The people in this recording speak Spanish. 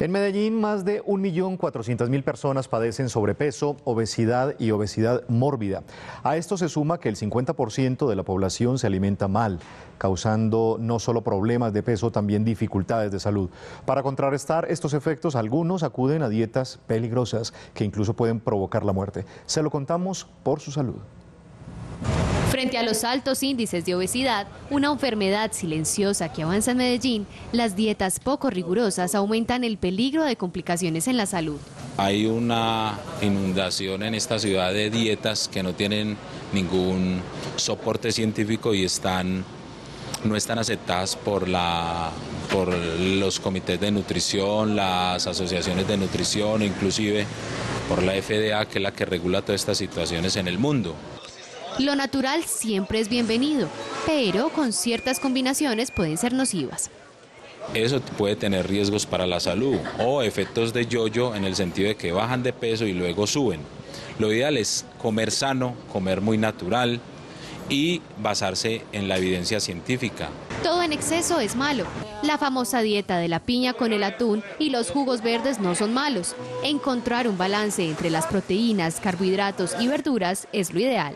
En Medellín, más de 1.400.000 personas padecen sobrepeso, obesidad y obesidad mórbida. A esto se suma que el 50% de la población se alimenta mal, causando no solo problemas de peso, también dificultades de salud. Para contrarrestar estos efectos, algunos acuden a dietas peligrosas que incluso pueden provocar la muerte. Se lo contamos por su salud. Frente a los altos índices de obesidad, una enfermedad silenciosa que avanza en Medellín, las dietas poco rigurosas aumentan el peligro de complicaciones en la salud. Hay una inundación en esta ciudad de dietas que no tienen ningún soporte científico y están no están aceptadas por la por los comités de nutrición, las asociaciones de nutrición, inclusive por la FDA, que es la que regula todas estas situaciones en el mundo. Lo natural siempre es bienvenido, pero con ciertas combinaciones pueden ser nocivas. Eso puede tener riesgos para la salud o efectos de yoyo en el sentido de que bajan de peso y luego suben. Lo ideal es comer sano, comer muy natural y basarse en la evidencia científica. Todo en exceso es malo. La famosa dieta de la piña con el atún y los jugos verdes no son malos. Encontrar un balance entre las proteínas, carbohidratos y verduras es lo ideal.